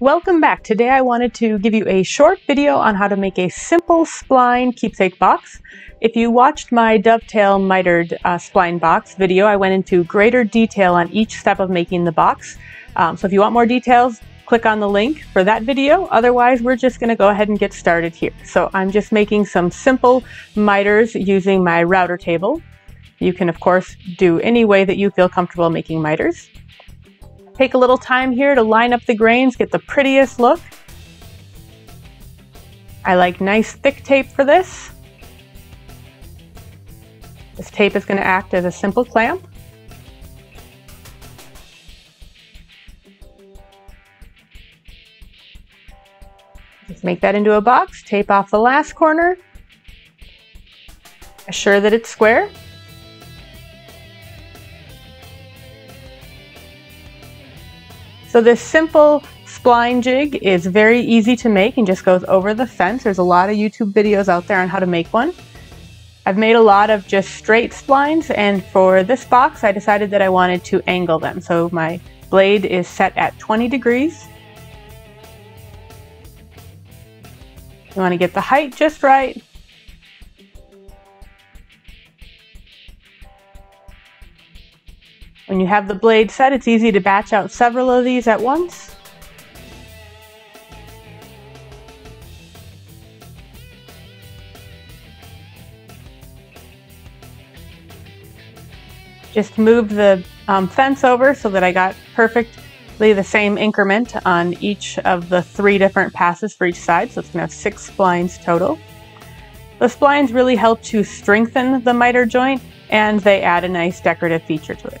Welcome back. Today I wanted to give you a short video on how to make a simple spline keepsake box. If you watched my dovetail mitered uh, spline box video, I went into greater detail on each step of making the box. Um, so if you want more details, click on the link for that video. Otherwise, we're just gonna go ahead and get started here. So I'm just making some simple miters using my router table. You can of course do any way that you feel comfortable making miters. Take a little time here to line up the grains, get the prettiest look. I like nice thick tape for this. This tape is going to act as a simple clamp. Just make that into a box, tape off the last corner, assure that it's square. So this simple spline jig is very easy to make and just goes over the fence. There's a lot of YouTube videos out there on how to make one. I've made a lot of just straight splines and for this box I decided that I wanted to angle them. So my blade is set at 20 degrees. You want to get the height just right When you have the blade set, it's easy to batch out several of these at once. Just moved the um, fence over so that I got perfectly the same increment on each of the three different passes for each side. So it's gonna have six splines total. The splines really help to strengthen the miter joint and they add a nice decorative feature to it.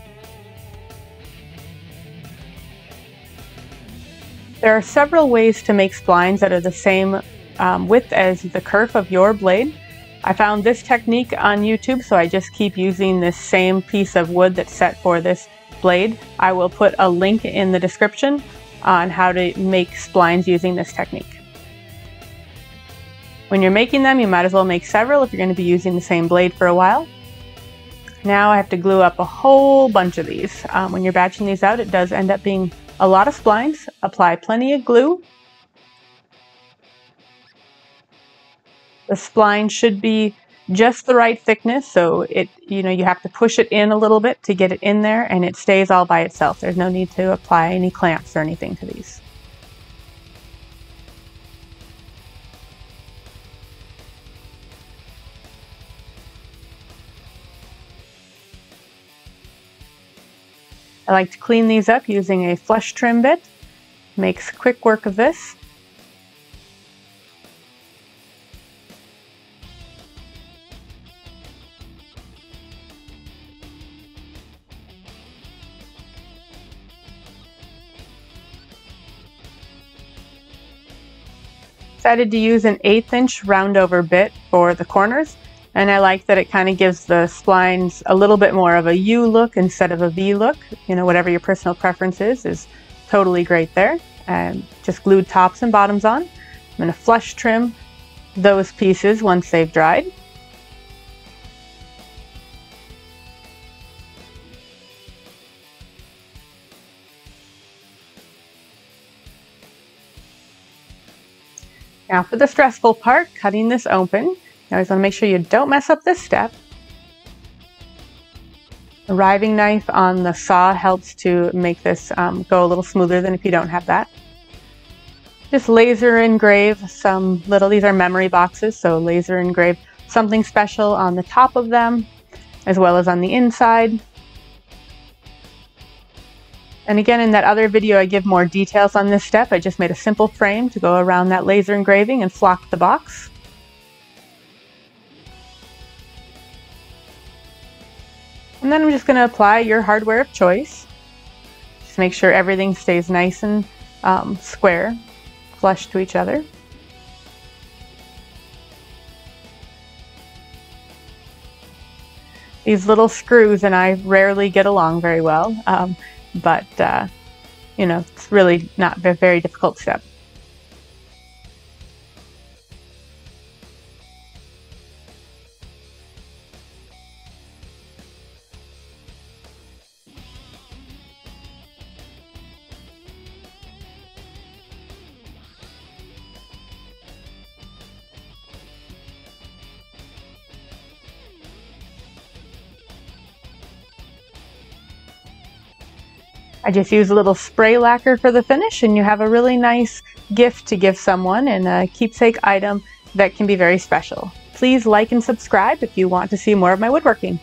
There are several ways to make splines that are the same um, width as the kerf of your blade. I found this technique on YouTube, so I just keep using this same piece of wood that's set for this blade. I will put a link in the description on how to make splines using this technique. When you're making them, you might as well make several if you're going to be using the same blade for a while. Now I have to glue up a whole bunch of these. Um, when you're batching these out, it does end up being a lot of splines, apply plenty of glue. The spline should be just the right thickness, so it you know you have to push it in a little bit to get it in there and it stays all by itself. There's no need to apply any clamps or anything to these. I like to clean these up using a flush trim bit. Makes quick work of this. Decided to use an eighth inch roundover bit for the corners and I like that it kind of gives the splines a little bit more of a U look instead of a V look. You know, whatever your personal preference is, is totally great there. And just glued tops and bottoms on. I'm going to flush trim those pieces once they've dried. Now for the stressful part, cutting this open. You always want to make sure you don't mess up this step. The riving knife on the saw helps to make this um, go a little smoother than if you don't have that. Just laser engrave some little, these are memory boxes, so laser engrave something special on the top of them, as well as on the inside. And again, in that other video, I give more details on this step. I just made a simple frame to go around that laser engraving and flock the box. And then I'm just going to apply your hardware of choice. Just make sure everything stays nice and um, square, flush to each other. These little screws and I rarely get along very well, um, but uh, you know, it's really not a very difficult step. I just use a little spray lacquer for the finish and you have a really nice gift to give someone and a keepsake item that can be very special. Please like and subscribe if you want to see more of my woodworking.